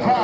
Cup.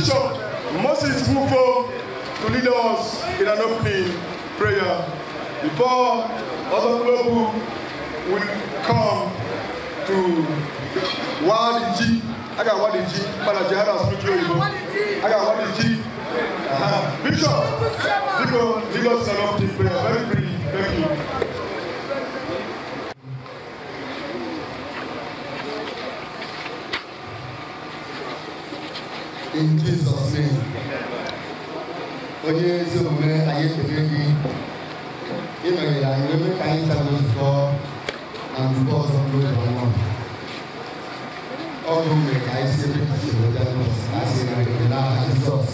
Bishop Moses Wufo to lead us in an opening prayer before other people will come to Wadiji. I got Wadiji, but I just had a speech onye ezi omume anyị ekele gị ịnọnyere anyị eme ka anyị chara nzukọ na nzukọ ọzọ n'oge ọnwa ọ bụ ka anyị si ebe ka si bịa n'ụzọ a sị na ekele n'aha Jizọs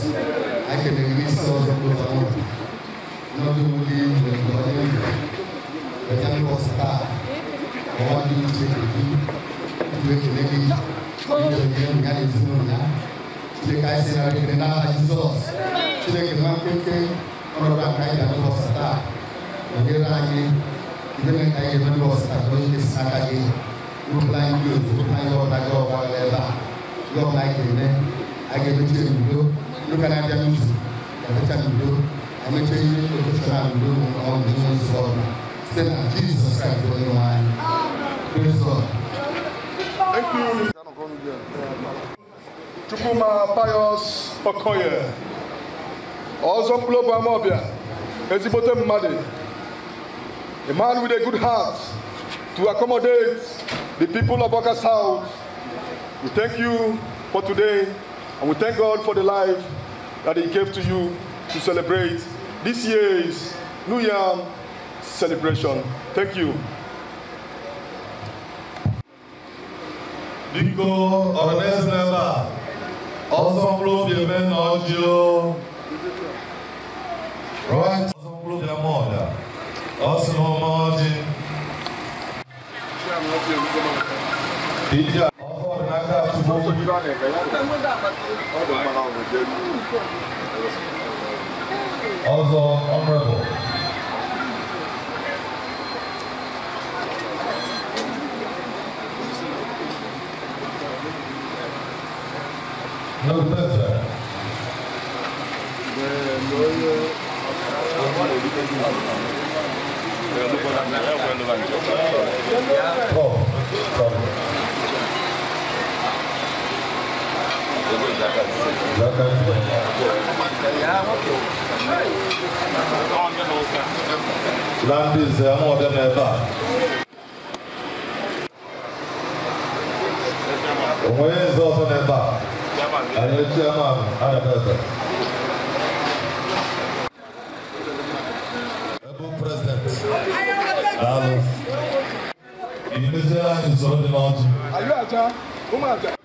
anyị kelere gị isi ọzọ n'oge ọnwa n'ọdụ ụgbọ gị mgbe mgbe onye ndụ bịa n'ụzọ taa ọwa dị uche gị ekele gị ịnọnyere ya na ezinụlọ ya Cile ka ese na kene na ha Jesus. Cile ke ma keke ono ba ka ida no sata. Ni ra ni ibe me ka ida no sata ko ni sa ka ye. Wo plan yo wo plan yo ba go wa le ba. Yo ma ke ne. Age bi che mi do. Lo ka na ja mi su. Ya be cha mi do. A me che ni ko ko sa mi do mo on ni mo so. Say na Jesus Christ go you one. Praise God. Thank you. Chukwuma Pius Okoye ọzọ mkpụrụ obi Amobia ezigbote mmadụ a man with a good heart to accommodate the people of Oka South we thank you for today and we thank God for the life that he gave to you to celebrate this year's New Year celebration. Thank you. Biko, our next member. Ensemble de Ben moda. Ensemble mode. Ìjà Also honorable. Hare Chaman, Hare Dada. Honorable President, Dalo. Indonesia is already launching. Are you Aja? Who Aja?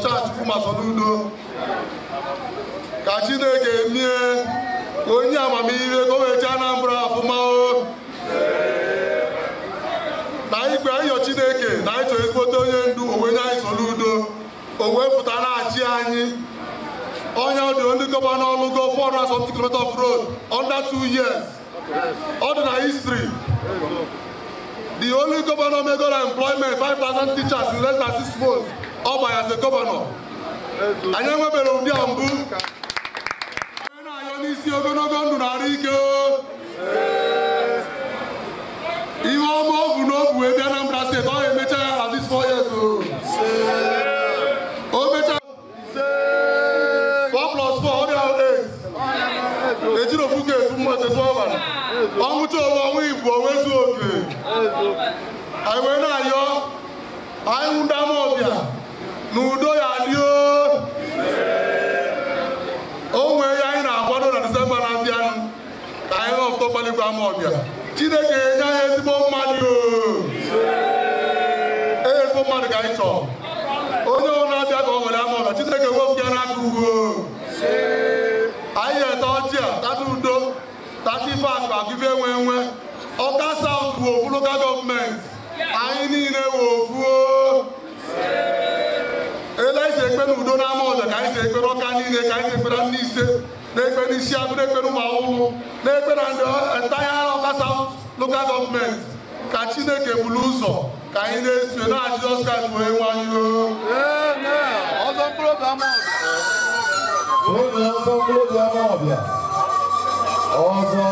ọcha chukwumasọ n'udo ka chineke mie ka onye amamihe ka o wee jee Anambra afụma na igwe anyịyọ chineke na anyị chọrọ ezigbote onye ndu onwe nye anyị so o wee pụta na-achị anyị onye ọ dị ndị gọvanọ ọlụ go 400 something km of road under two years ọ na history the only governor megoro employment 5,000 teachers in less than six months ọ gbara as a gọvanọ anyị enwebere ụdị mbụ na-ayọ n'isi ogologo ndụ na ike ihe ọma o bu n'obu na ọbịa chineke enye anyị ezigbo mmadụ enye ezigbo mmadụ ka anyị chọọ onye ọrụ na-abịa ka ọ were ama ọbịa chineke wepụta n'aka ugwu anyị ete ọjị a tata udo tata ife akpa akụfe enwe enwe ọka saut bụ ofu gọọmenti anyị niile wụ ofu ele anyị si ekpe n'udo n'ama ọbịa ka anyị si ekpere ọka niile ka anyị si ekpere ndị ise n'ekpe n'isi agụ n'ekpe n'ụmụahụhụ n'ekpe na ndị entire ọkasa local gọọmenti ka chineke buru ụzọ ka anyị na-eso na jizọs kraịst wee nwanyụo ọzọ mkpụrụ obi ama ọbịa ọzọ mkpụrụ obi ama ọbịa ọzọ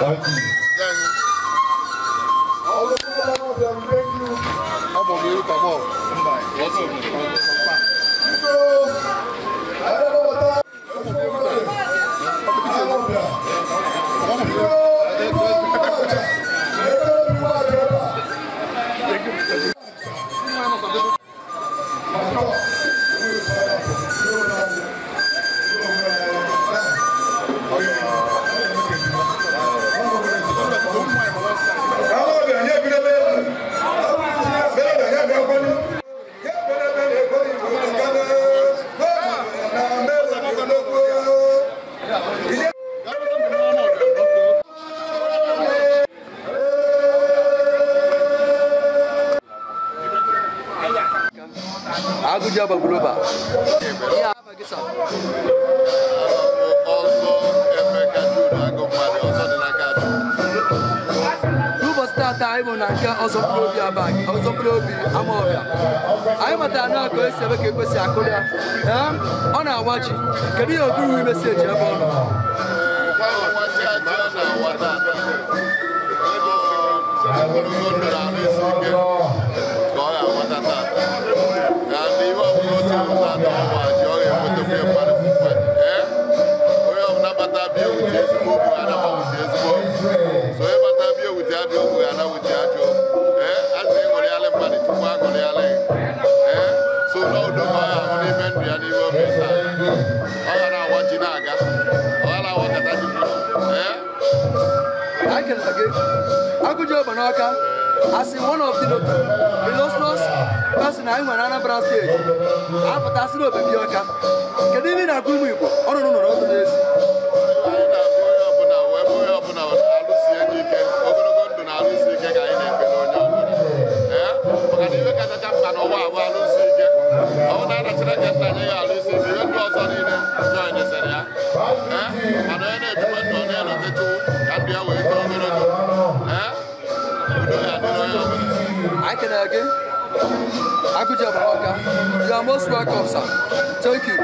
thank you ọzọ mkpụrụ obi ama ọbịa thank you abụ m iru kamọ mba ọzọ obodo a na ka o si ebe ka ekwesị akụrụ ya ọ it. ji kedu ihe okpuru imesi eji ebe ọ nọ ka n'ihe ọbụla o tiepụta na ụwa Konaka as in one of the illustrious person anyị nwere Anambra steeti apụtasị na obibi ọka kedu ihe na-agụ ụmụ Igbo ọrụ nụ nọrọ ọzọ n'ezi maka na iwe kachacha mkpa n'ụwa abụ alụsi ike ọ bụ na anachara ka nna anyị ga-alụ again. Akuje Babaka, you are most welcome, sir. Thank you.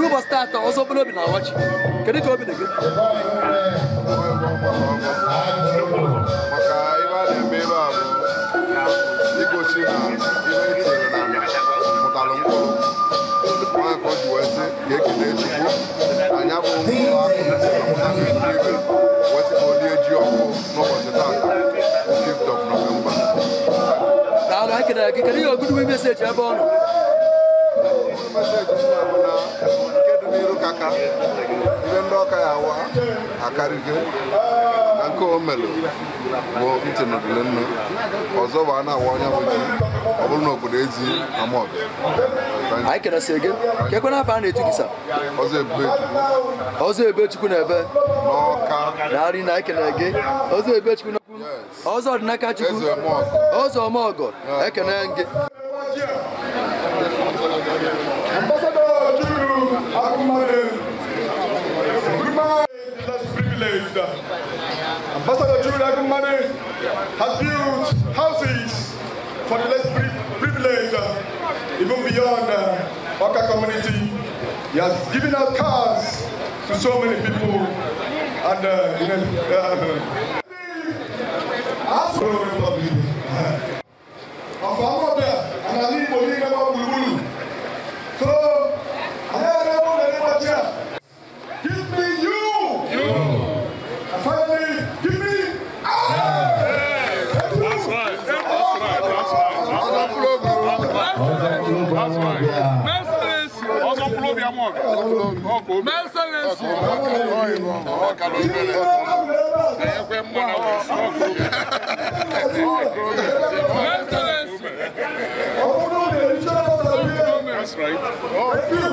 Rumor start also below in our watch. Can you go again? Thank you. ekene gị kedu ihe ogudu ebe ndị ọka ya awa na nke o ọzọ bụ a na-awa na obodo ezi ama ọbịa anyị a na-etu gị na ebe n'ọka na arị na ekene gị ọzọ ebechukwu ọzọ ọdịnaka chukwu ọzọ ọmọgọ Ambassador Jude Agumane has built houses for the less privileged, uh, even beyond uh, Oka community. He has given out cars to so many people and uh, you know, uh, Mercedes. Mercedes. them one hour small group. That's right. Oh.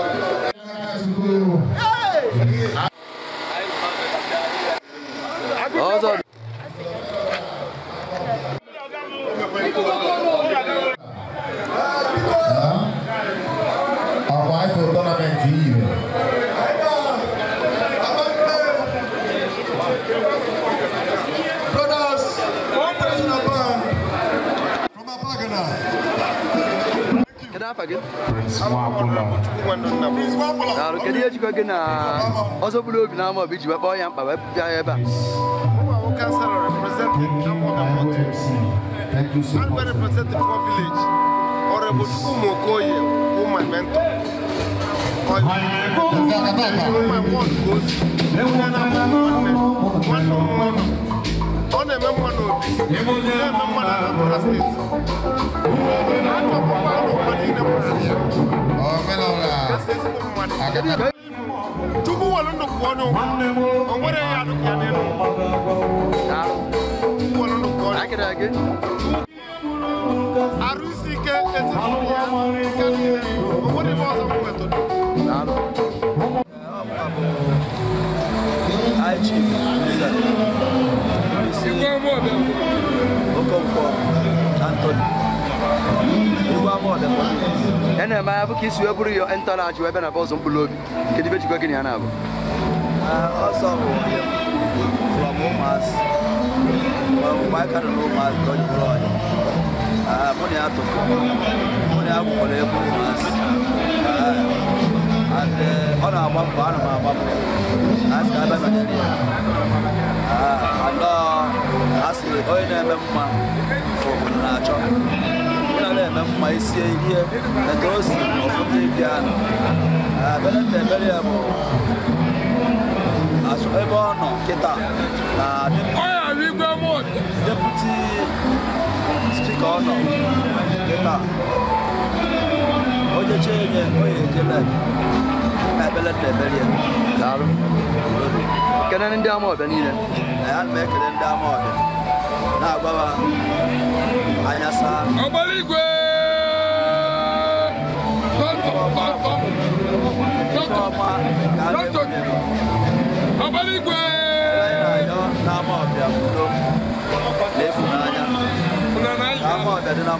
Thank you. ekwe gị na ọzọ bụrụ obi n'ama ọbụ iji kpọọ ya mkpa wee bịa ya ebe a I'm a representative for village. Honorable Umokoye, who my mentor. Or wolondo kuwono on wore yaadu kuyaneno wolondo kuwono arusi ke esituya kalire on wore bosa kuweto Ai, Chief, listen. ɛnɛ ma ya bɛ k'i yɔ ɛntɔ la a ju bɔ zɔn bulo bi kedi bɛ jigin kɛ uh, also from Umas, from Michael and Umas, Don Roy. Money out of money out for the Umas. And on our mom, on our mom, ask Adam and India. And ask the oil and Mamma for Kunacho. Mma isi ihe, na ka o si ọfụma ịbịa, bere mbere ya bụ so ebe ọ nọ kịta na deputi spika ọ nọ kịta onye chee nye onye ejele ebele na ebelie daalụ kene ndị ama ọbịa niile ana m ekele ndị ama ọbịa na-agbawa anya saa ọgbara igwe Doctor, doctor, doctor. ọbara igwe n'ama na dị na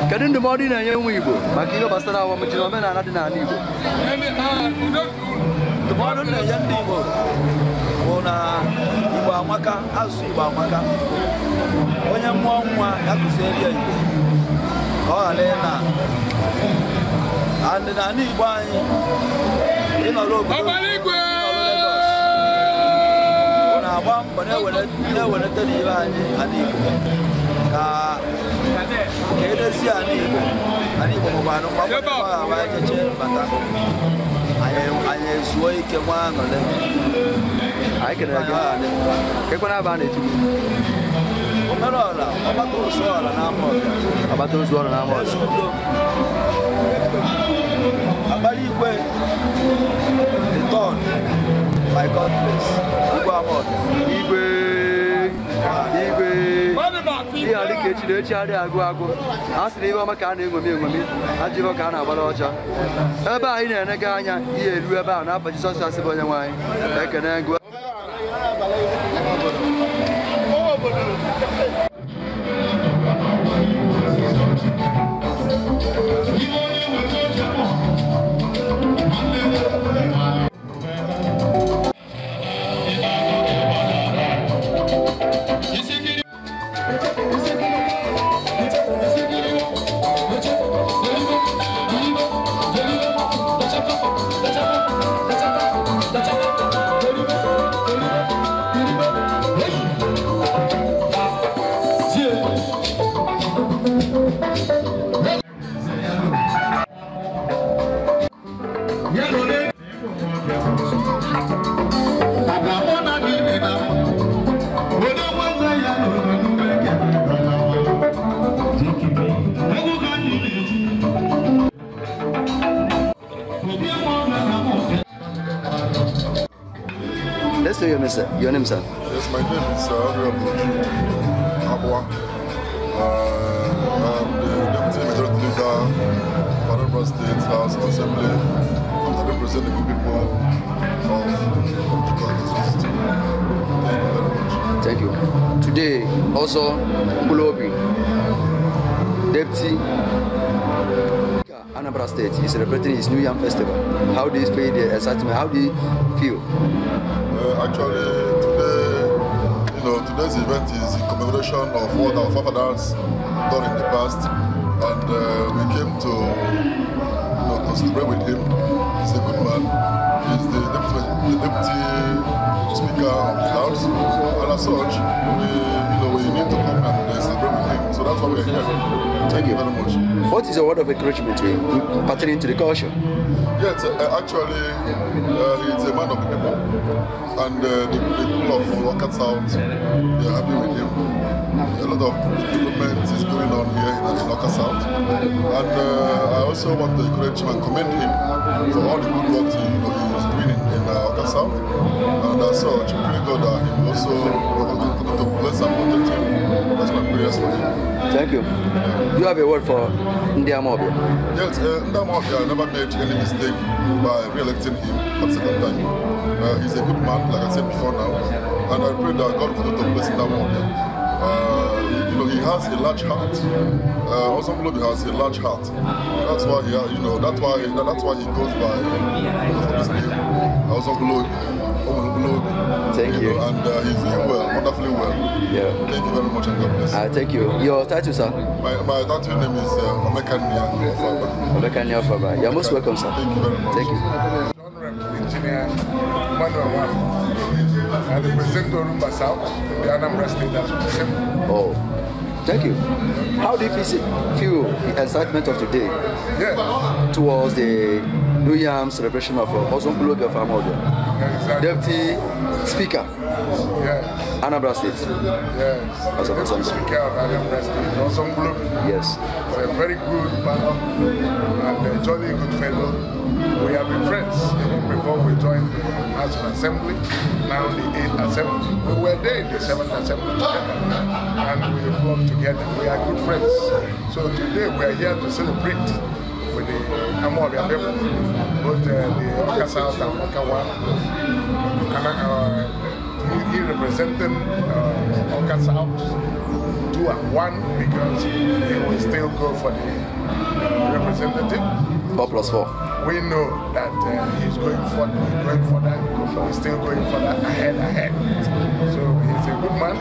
ka kedu ndụmọdụ na-enye ụmụ Igbo maka ihe gbasara awamji na omenala dị n'ala Igbo ndụmọdụ na-enye ndị Igbo bụ na Igbo amaka asụsụ Igbo amaka onye mmụọ nwa ya kụzie ya Igbo ọ ghara na and na ni. Igbo anyị ịnọ n'obodo ọ na-agba mbọ na-ewelata n'ibe anyị ala Igbo ka ka edozie ala Igbo ala Igbo mụkwanụ mgbagbaa echeche bata anyị ezuo ike nwa aṅụrị anyị kelere gị kekwana abụ a na-etigbu omereọla ọgbakọ ozuọla n'ama ọzọ agbata ozu ọrụ n'ama ọzọ akpara igwe the turn my god place igwe amọd igwe igwe ihe adị ka echi na echi adịghị agụ agụ a sị na ihe ọma ka a na-enwomi enwomi ajụ ihe ka a na-agbara ọcha ebe anyị na-enega anya ihe eru ebe a n'afọ Jizọs asịbụ onye nwe anyị ekene ngụ Your name, sir? Yes, my name is uh, Honorable Uh, I'm the Deputy Majority Leader Anambra State House Assembly. I represent the good people of the constituency. Thank you very much. Thank you. Today, also, Kulobi, Deputy Anambra State is celebrating his New Yam Festival. How do you feel the excitement? How do you feel? Uh, actually, today's event is in commemoration of what our father's done in the past, and uh, we came to, you know, to celebrate with him. He's a good man. He's the deputy, the deputy speaker of the house, and as such, we, you know, we need to come and uh, celebrate with him. So that's why we're here. Thank, Thank you very much. What is your word of encouragement to him pertaining to the culture? Yes, uh, actually, uh, he's a man of the people, and uh, the, the people of Waka Sound, they're happy with him. A lot of development is going on here in, in Waka Sound, and uh, I also want to encourage him and commend him for all the good work he, you know, he doing in, in uh, Waka Sound. And as such, pray God that he also continue to bless and protect him. That's my prayers for him. Thank you. you have a word for ndị Amawbia? Yes, uh, ndị Amawbia never made any mistake by re-electing him for the second time. Uh, he's a good man, like I said before now, and I pray that God will the place in Amawbia. Uh, you know, he has a large heart. Uh, has a large heart. That's why he, you know, that's why, that's why he goes by you know, name. I was Thank you. you. Know, and uh, he's doing well, wonderfully well. Yeah. Thank you very much and God bless you. Uh, thank you. Your title, sir? My, my title name is uh, Omekania Ofaba. Omekania Ofaba. You're most welcome, sir. Thank you very much. Thank you. Engineer I represent South, the Anambra State Association. Oh. Thank you. How do you feel the excitement of today Yeah. towards the New Yam celebration of uh, Osun of Amodia. Deputy Speaker. Yes. Anambra State. Yes. As a Deputy Speaker of Anambra State, Osun Yes. a very good man and a jolly good fellow. We have been friends even before we joined the National Assembly, now the 8th Assembly. We were there in the 7th Assembly together and we have worked together. We are good friends. So today we are here to celebrate with the Amobia people, both uh, the Oka and Oka And uh, he, he represented uh, Oka South two and one because he will still go for the representative. Four plus four. We know that uh, he's going for going for that, he's still going for that ahead, ahead. So he's a good man,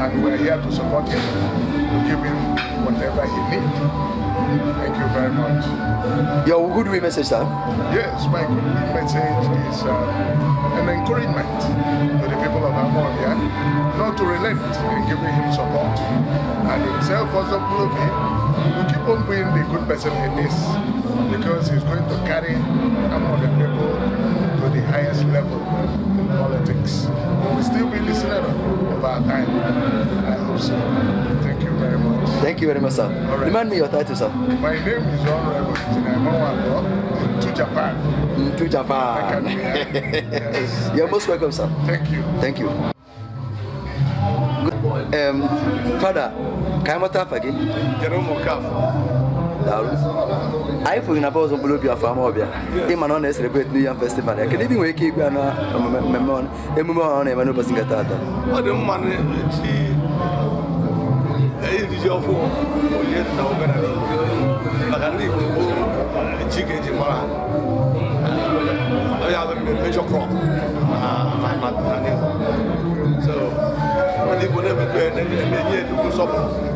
and we're here to support him, to give him whatever he needs. Thank you very much. Your who message sir. Yes, my concluding message is uh, an encouragement to the people of Amonia not to relent in giving him support. And himself also Blogi to keep on being the good person he is because he's going to carry Amonia people to the highest level in politics. We will still be listening of our time. I hope so. Thank very much. Thank you very much, sir. All right. Remind me your title, sir. My name is Honorable Chinamawabo to Japan. Mm, to Japan. yes. You're most welcome, sir. Thank you. Thank you. Um, Father, can I tap again? Jerome Okafor. daalụ anyị fụrụ na bọọsụ mkpụrụ obi afọ ama ọbịa ịma na ọ na-eserebret New year Festival ya kedu ebe nwere ike igwe na emume ọhụrụ na-eme n'ụbọchị nke taata ọ dị mma n'echi yɔfo o ye taw bɛ na ni bakari ko ko ji ke ji mara o y'a bɛ mɛ mɛjɔ so ne ko ne bɛ to yen ne bɛ n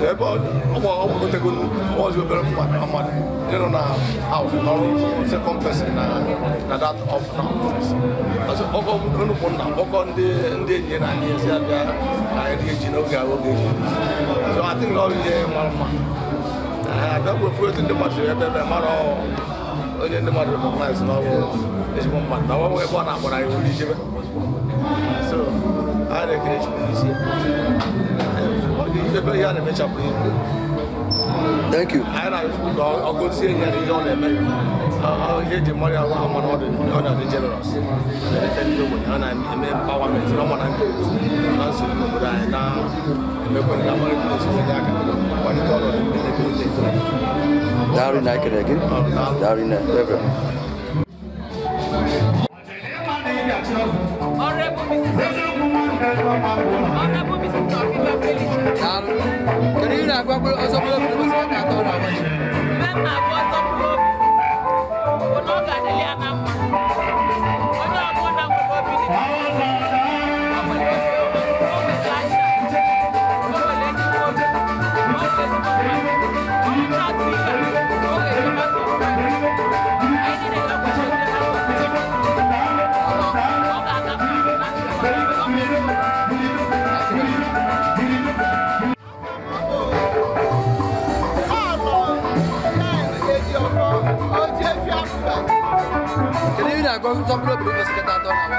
So everybody, I'm going to take a once we bury my mother, you know, now house, now second person, now that of now office. I said, Oko, no, no, no, Oko, and the and the and the and the and the and the So I think now we are one man. I don't go for it in the material, but the man, only in the matter of life, now is one man. Now we're one, but I will be So I encourage people to People here they mention me. Thank you. I like I'll go see here the young men. I'll hear the money I want on all the on the generous. They tell you when and I'm empowerment. No one I'm good. Answer no good. I now make one that money comes to that. When it all on the benefit. Darren Nike again. Darren Reverend. Honorable Mrs. Honorable Mrs kẹrin àgbà pé ọsọ pé ọkùnrin bá ti ká tọ́ ọ̀nà àwọn yìí. mẹ́ta àbọ̀ ọ̀tọ̀ kúrò ọ̀nà ọ̀gá délé àná zarządzam dobry gospodarz na Amen.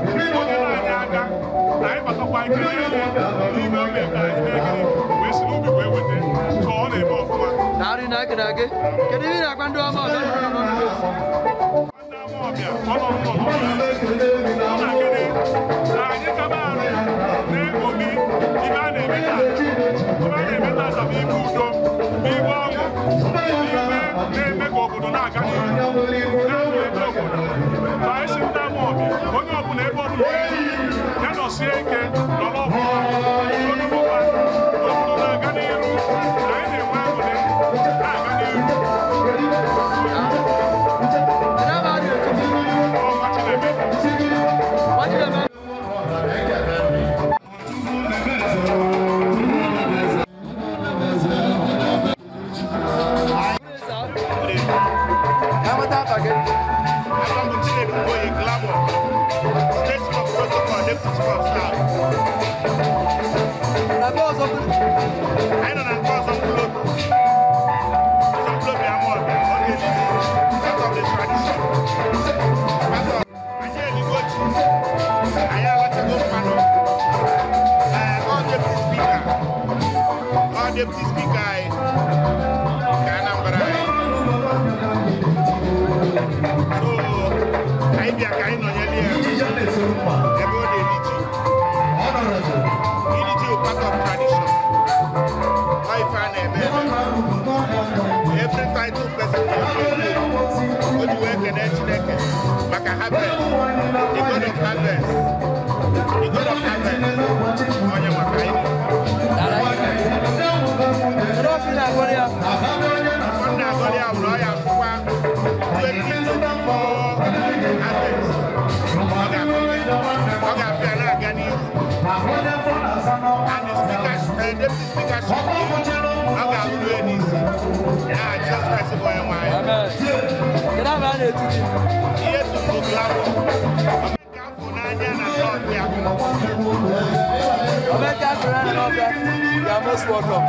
onye na-anya aka anyị kpatakwa ikiri ihe n'ime obi ka anyị na-ekiri wee si n'ubi wee weta ka ọ na-eme ọfụma narị na gị na gị kedu ihe na-agwa ndị ọma ọbịa ọ nọ n'ụlọ n'ụlọ na anyị kaba arụ na-egbomi ibe a na-eme na ibe a na-eme na azam ime udo igwe ọnwụ ibe na-eme ka obodo na-aga n'ihu na-eme obodo ma anyị si ndị ama ọbịa onye ọbụla Ya no sé que no Ọbẹ̀ jáde rẹ̀ lọ́bẹ̀, you're most welcome.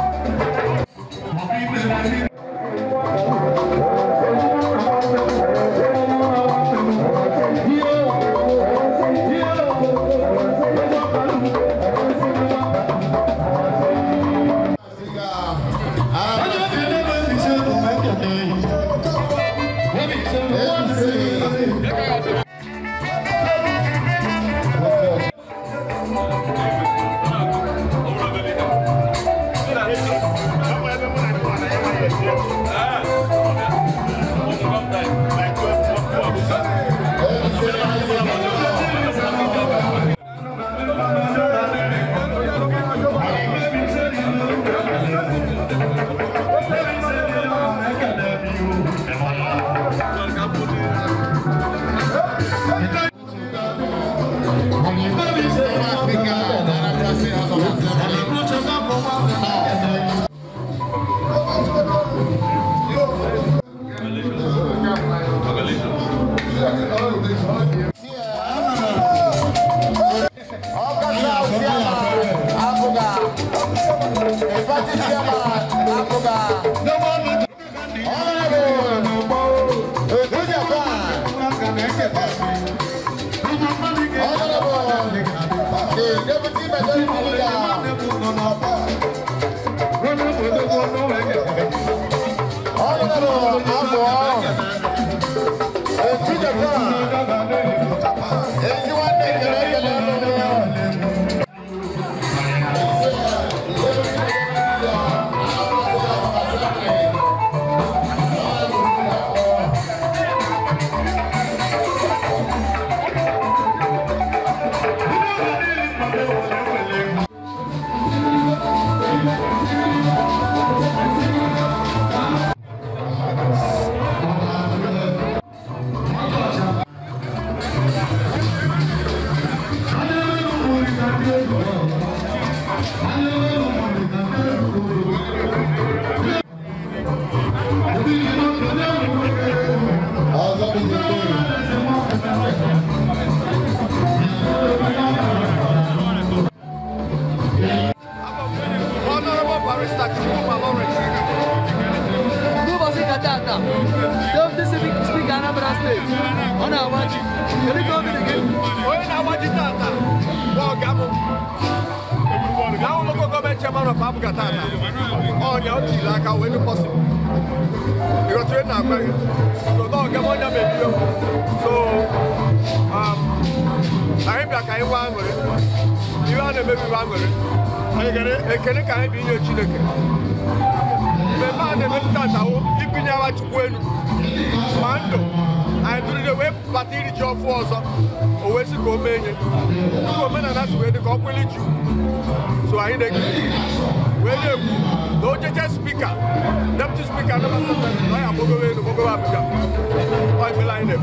that's where they call Willie So I hear where they go. No just speaker. Deputy speaker, no matter I am going to go back. I will line it.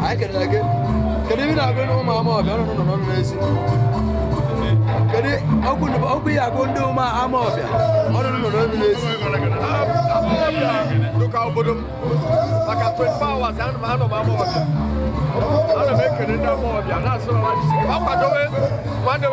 I can like it. Can even have no mama, I don't know, no, no, kede ọkùnrin ọkùnrin yàgò ndị ụmụ ama ọbịa ọdụrụ nọ n'obi n'ezi abụọ ọbịa dụka obodo m maka 24 hours anụ m anọ m ama ọbịa ana m ekele ndị amọbịa na-asụ na nwadisi ka akwadobe a na-eje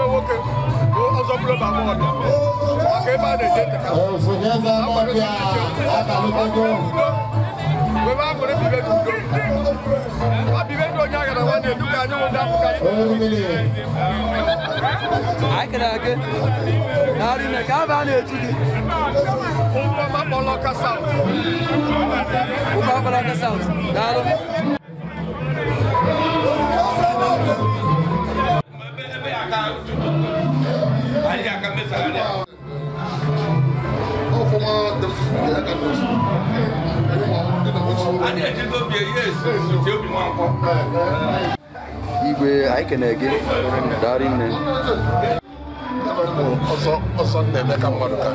daalụ Igwe anyị kene gị dari nne ọsọ na-eme ka mmadụ ka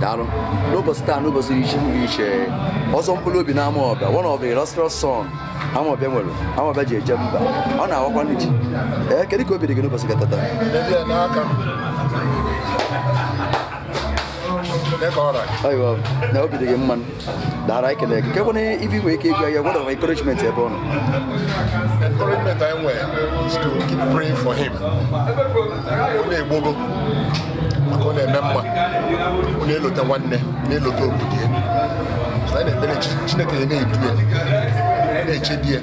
daalụ n'ụbọchị taa n'ụbọchị iche iche ọzọ mkpụrụ obi na ọbịa, one of the illustrious son Amawbia nwere Amawbia ji eje mba ọ na-awakwa n'iji ee kedu ka obi dị gị n'ụbọchị gị tata na obi dị gị mma dara ekele gị kekwana ibi nwee ike ịgwa ya word of encouragement ebe ọ nọ encouragement anyị nwere is to keep praying for him ọ na-egbogo maka ọ na-eme mma ọ na-elota nwanne na-elota obodo ya anyị na-ekpere Chineke ya na-edu ya na-echebi ya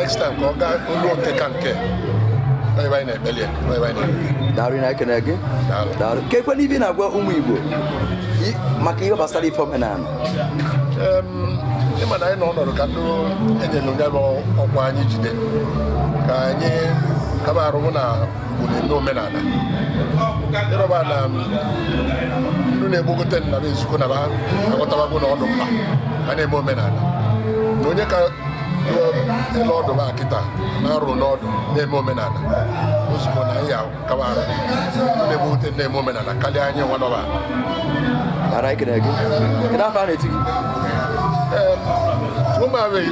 next time ka ọ gaa olu nke ka nke ka ekwe n'ibi na-agwa ụmụ Igbo maka ihe gbasara ife omenala ịma na anyị nọ ọnọdụ ka ndị enyere onye bụ ọkwa anyị jide ka anyị ha bụ arụ mụ na mgbule n'omenala ịrọba na ndị na-egbogote nna bụ ezukọ na agọtabagbo na ọdụ mkpa a na-eme omenala na onye ka ele ọdụ ba kịta na-arụ n'ọdụ na-eme omenala ozugbo na anyị akaba arụ ndị na-egbogote na-eme omenala karịa anyị nwa nọba ara ikene eh, gị kedu afọ a na-eti gị ee tụọ m abụghị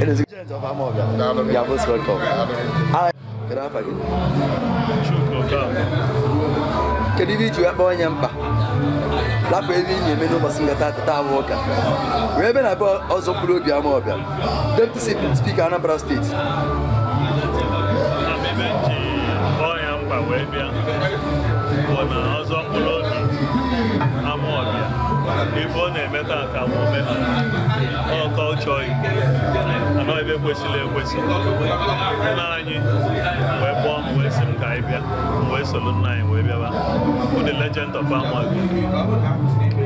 President Kedu ibe iji wee onye mkpa? Lapụ ebe na-eme n'ụbọchị nkata tata abụ ụka. Wee ebe na be ọzọ mkpụrụ obi Amobia, Deputy Speaker Anambra steeti. ya ah, bụ ife ọ na-eme taa ka m ome ọkọ chọọ ike anọghị ebe kwesịrị ekwesị nna anyị wee kpọọ m wee sị m ka anyị bịa m wee soro nna anyị wee bịaba bụ dị legend of Amagi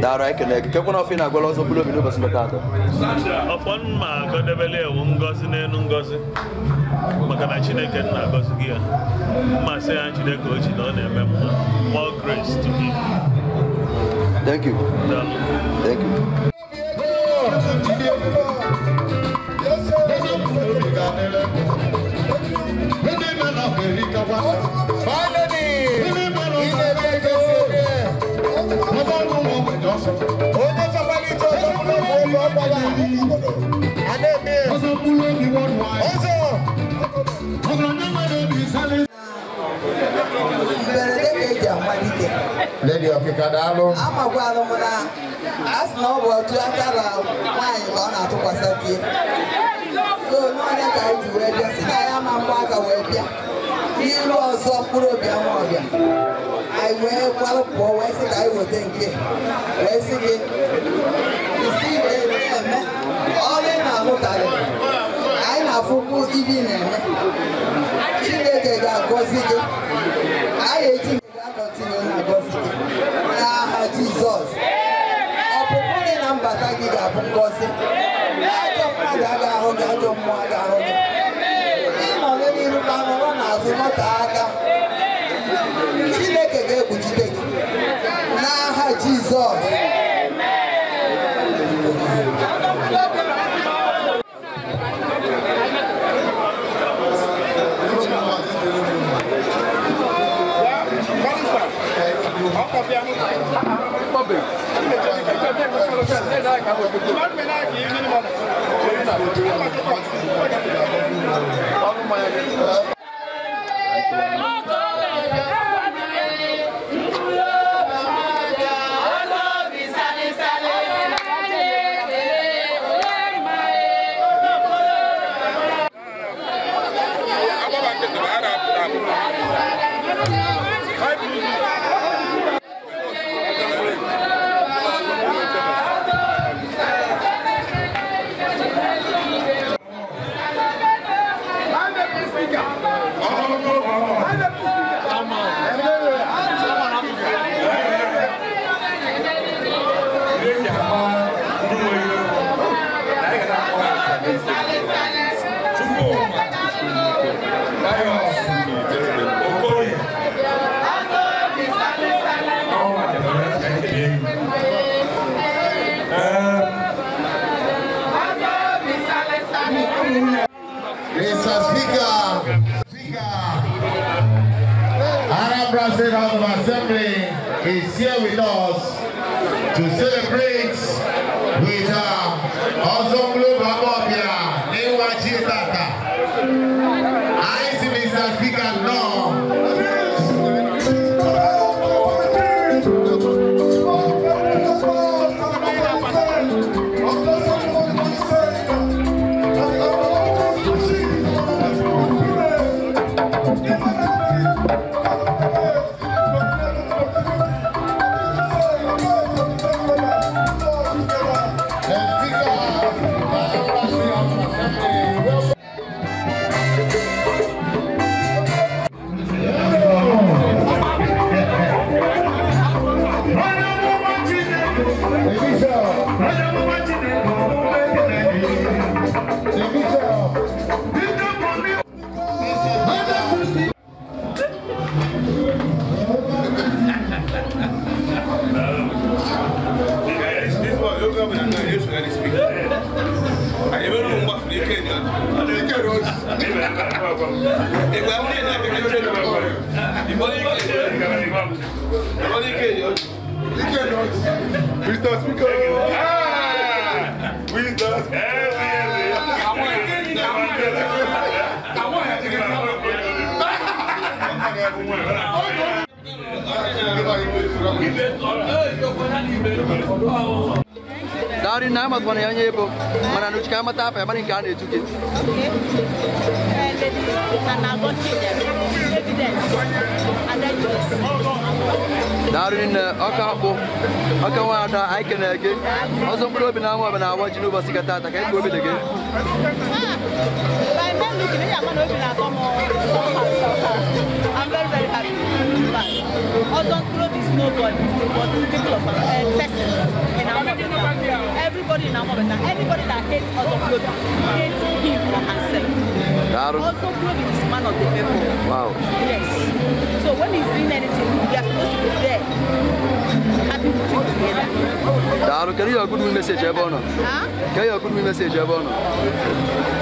dara ekene kekwana ọfị na-agwala ọzọ bụrụ obi n'ụbọchị meta atọ ọfọ ma agọdebele ewu ngọzi n'elu ngọzi maka na chineke na-agọzi gị ya mmasị ya chineke o ji na ọ na-eme mma more grace to him Thank you. Thank you. Ọ̀sán! eji amalite lady okika daalụ amakwalụ m na a sị na ọ bụ otu aka na nwaanyị ka ọ na-atụkwasị di onye ka anyị ji wee bịa si na ya ama mgba aka wee bịa n'iru ọzọ mkpụrụ obi ama ọbịa anyị wee gbalụ pụọ wee sị ka anyị weta nke wee sị gị isi na-eme ọrụ ị na-alụkarị anyị na-afụkwu ibi na-eme chineke ga-agọzi gị anyị eji ga-abụ ngọzi ajọ mmadụ agaghị ahụ gị ajọ mmụọ agaghị ahụ gị ịnọrị n'iru ka na-azụ nọta aka Chineke ga-ekpuchite gị n'aha Jizọs Thank you. Assembly is here with us to celebrate in Ghana to get. Okay. And then and I got Darun Akako, Akawata, I can again. Also, probably now when I watch you, Basikata, I can't go with again. My mom, you can nobody, but people of our uh, person in our Everybody in our Mobeta, anybody that hates other Probi, hates him or herself. Also, Probi is man of the people. Wow. Yes. So when he's doing anything, we are supposed to be there. Happy to sit together. Daru, can you a good message, Ebono? Huh? Can you a good message, Ebono?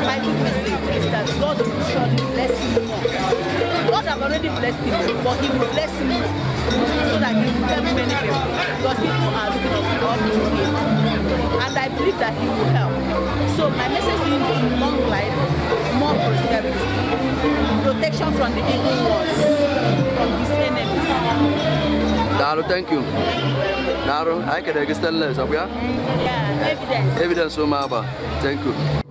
My good message that God will surely bless him more. God has already blessed him, but he will bless him more so that he will help many people because people are looking up to him. And I believe that he will help. So my message to him is long life, more prosperity, protection from the evil ones, from his enemies. Daru, thank you. Daru, I can register less, okay? Yeah, evidence. Evidence, so Thank you.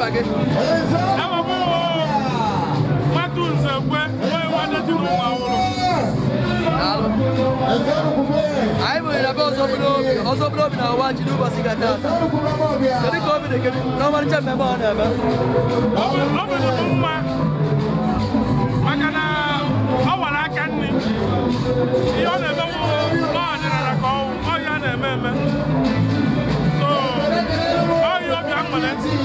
aba gị matụ nsekwe anyị bụghị na be ọzọ bụrụ obi ọzọ bụrụ obi na ụwa ji n'ụbọchị ga taa kedu ka obi dị gị n'ọmarịcha mmemme ọ na-eme obi dị m mma maka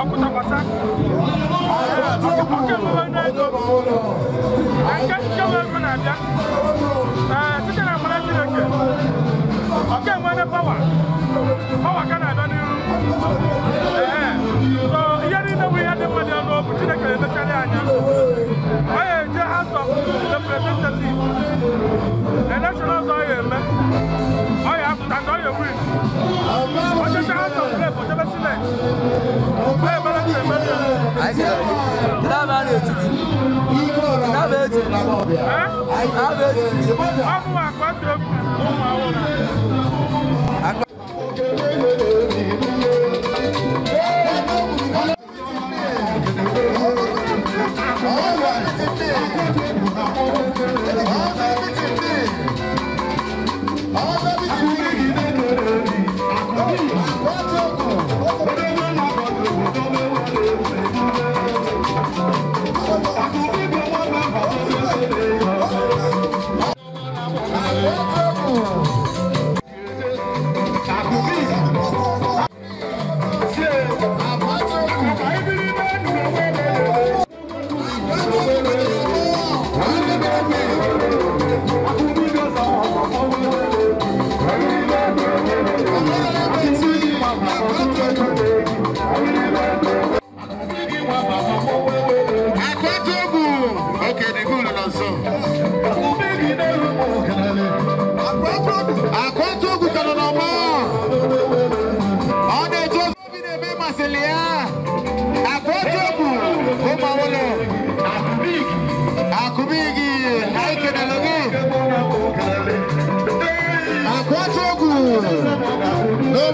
makuta pasaka ọkụkọke mmụọ na ego nke nke nwe ego na-abịa site na mkpara chineke ọka enwere pawa pawa ka na-abịa n'ihu so ihe niile bụ ihe dị mma dị ọnụ bụ chineke na-emecharị anya ọ ga-eje house of representative election Dangoye win. Ọjọ́jọ́ house of play kò jẹ́bẹ́ sílẹ̀. Bẹ́ẹ̀ bẹ́rẹ̀ tẹ̀ mẹ́rin. Àìsàn ìdáàbà rẹ̀ ètùtù. Ìdáàbà ètùtù. Ìdáàbà ètùtù. Ọmọ àgbà tó kù. Ọmọ àwọn ọ̀rẹ́.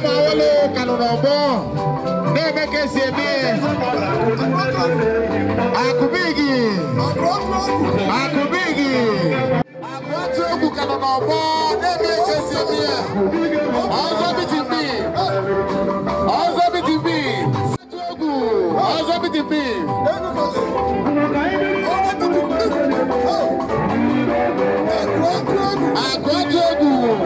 ma wolo kalorɔbɔ ne bɛ kɛ sebiɛ akubigi akubigi akuatuogu kalorɔbɔ ne bɛ kɛ sebiɛ ɔzɔ bi ti bi ɔzɔ bi ti bi ɔtuogu ɔzɔ bi ti bi. Akuatuogu.